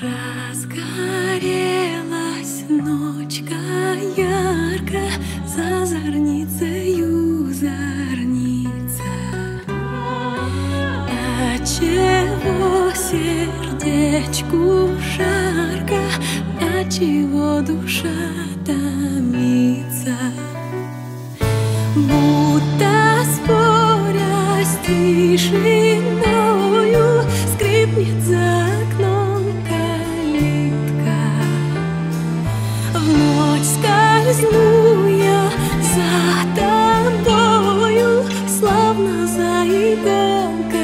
Разгорелась ночка ярко за зорницею зорница. Отчего сердечку жарко, а отчего душа томится, будто thấy gương cười